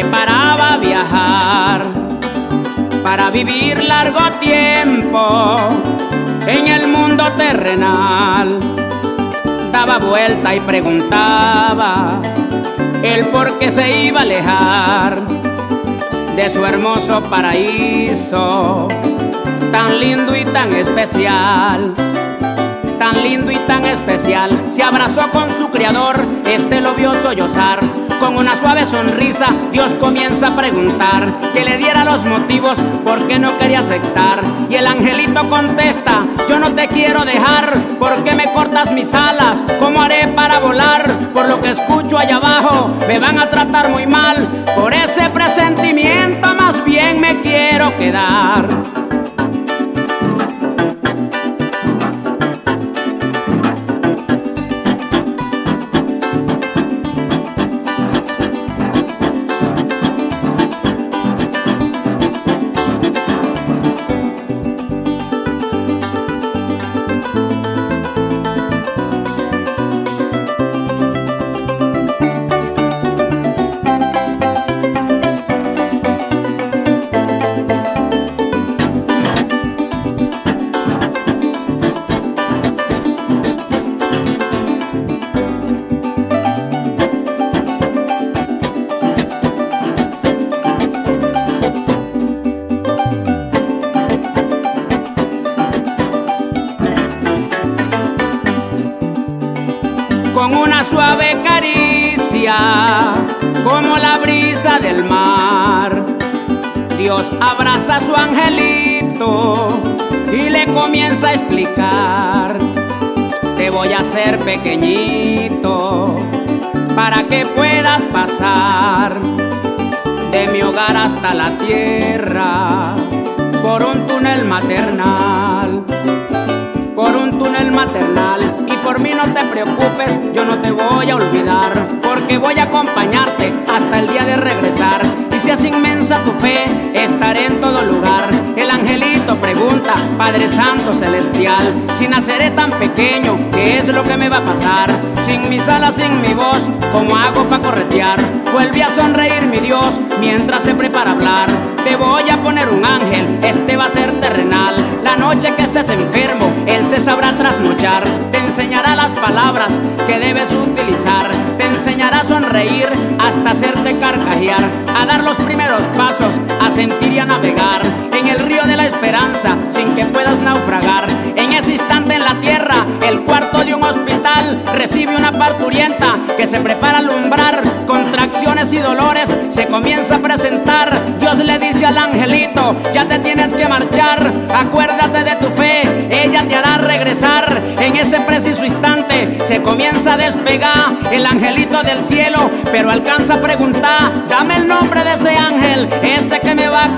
preparaba a viajar para vivir largo tiempo en el mundo terrenal. Daba vuelta y preguntaba el por qué se iba a alejar de su hermoso paraíso, tan lindo y tan especial tan lindo y tan especial. Se abrazó con su creador, este lo vio sollozar, con una suave sonrisa, Dios comienza a preguntar que le diera los motivos por qué no quería aceptar. Y el angelito contesta: Yo no te quiero dejar, ¿por qué me cortas mis alas? ¿Cómo haré para volar? Por lo que escucho allá abajo, me van a tratar muy mal. Por ese presentimiento, más bien me con una suave caricia, como la brisa del mar. Dios abraza a su angelito y le comienza a explicar, te voy a hacer pequeñito para que puedas pasar de mi hogar hasta la tierra por un túnel maternal, voy a olvidar, porque voy a acompañarte hasta el día de regresar. Y si es inmensa tu fe, estaré en todo lugar. El angelito pregunta, Padre Santo Celestial, si naceré tan pequeño, ¿qué es lo que me va a pasar? Sin mis alas, sin mi voz, ¿cómo hago para corretear? Vuelve a sonreír mi Dios mientras se prepara hablar. Te voy a poner un ángel, se sabrá trasnochar. Te enseñará las palabras que debes utilizar. Te enseñará a sonreír hasta hacerte carcajear. A dar los primeros pasos, a sentir y a navegar. En el río de la esperanza, sin que puedas naufragar. En ese instante en la tierra, el cuarto de un hospital recibe una parturienta que se prepara a alumbrar. Contracciones y dolores se comienza a presentar. Dios le dice al angelito, ya te tienes que marchar. Acuérdate de tu fe, te En ese preciso instante. Se comienza a despegar el angelito del cielo, pero alcanza a preguntar, dame el nombre de ese ángel, ese que me va a